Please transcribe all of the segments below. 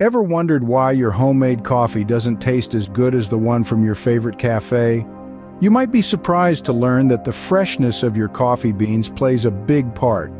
Ever wondered why your homemade coffee doesn't taste as good as the one from your favorite cafe? You might be surprised to learn that the freshness of your coffee beans plays a big part.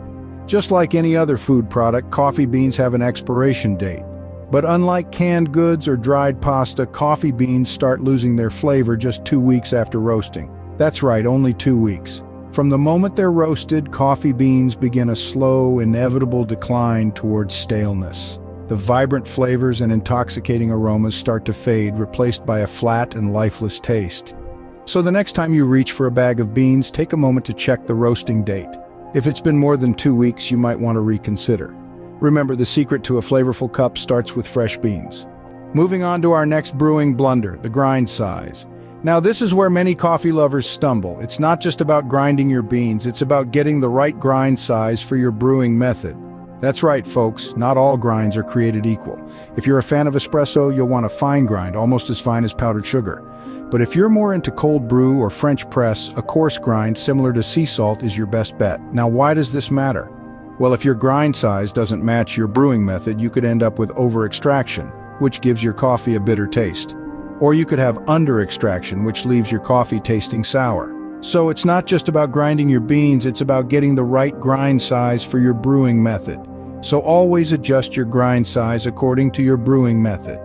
Just like any other food product, coffee beans have an expiration date. But unlike canned goods or dried pasta, coffee beans start losing their flavor just two weeks after roasting. That's right, only two weeks. From the moment they're roasted, coffee beans begin a slow, inevitable decline towards staleness. The vibrant flavors and intoxicating aromas start to fade, replaced by a flat and lifeless taste. So the next time you reach for a bag of beans, take a moment to check the roasting date. If it's been more than two weeks, you might want to reconsider. Remember, the secret to a flavorful cup starts with fresh beans. Moving on to our next brewing blunder, the grind size. Now this is where many coffee lovers stumble. It's not just about grinding your beans, it's about getting the right grind size for your brewing method. That's right, folks, not all grinds are created equal. If you're a fan of espresso, you'll want a fine grind, almost as fine as powdered sugar. But if you're more into cold brew or French press, a coarse grind similar to sea salt is your best bet. Now why does this matter? Well, if your grind size doesn't match your brewing method, you could end up with over-extraction, which gives your coffee a bitter taste. Or you could have under-extraction, which leaves your coffee tasting sour. So it's not just about grinding your beans, it's about getting the right grind size for your brewing method. So always adjust your grind size according to your brewing method.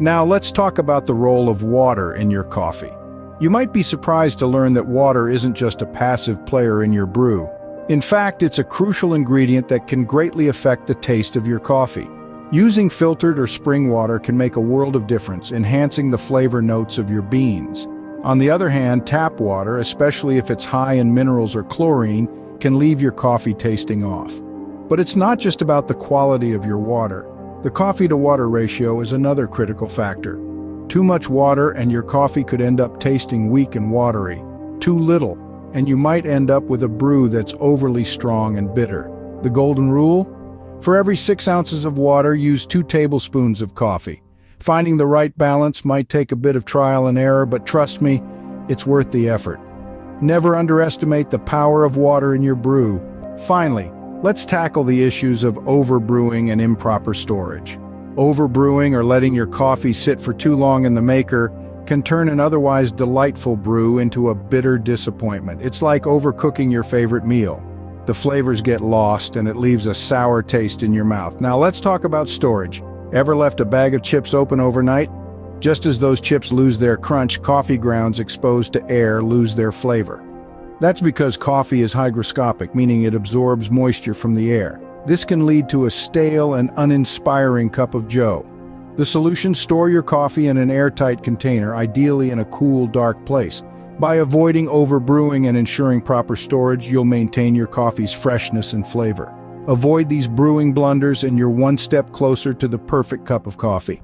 Now let's talk about the role of water in your coffee. You might be surprised to learn that water isn't just a passive player in your brew. In fact, it's a crucial ingredient that can greatly affect the taste of your coffee. Using filtered or spring water can make a world of difference, enhancing the flavor notes of your beans. On the other hand, tap water, especially if it's high in minerals or chlorine, can leave your coffee tasting off. But it's not just about the quality of your water. The coffee-to-water ratio is another critical factor. Too much water and your coffee could end up tasting weak and watery. Too little, and you might end up with a brew that's overly strong and bitter. The golden rule? For every six ounces of water, use two tablespoons of coffee. Finding the right balance might take a bit of trial and error, but trust me, it's worth the effort. Never underestimate the power of water in your brew. Finally, Let's tackle the issues of overbrewing and improper storage. Overbrewing or letting your coffee sit for too long in the maker can turn an otherwise delightful brew into a bitter disappointment. It's like overcooking your favorite meal. The flavors get lost and it leaves a sour taste in your mouth. Now let's talk about storage. Ever left a bag of chips open overnight? Just as those chips lose their crunch, coffee grounds exposed to air lose their flavor. That's because coffee is hygroscopic, meaning it absorbs moisture from the air. This can lead to a stale and uninspiring cup of joe. The solution, store your coffee in an airtight container, ideally in a cool, dark place. By avoiding overbrewing and ensuring proper storage, you'll maintain your coffee's freshness and flavor. Avoid these brewing blunders and you're one step closer to the perfect cup of coffee.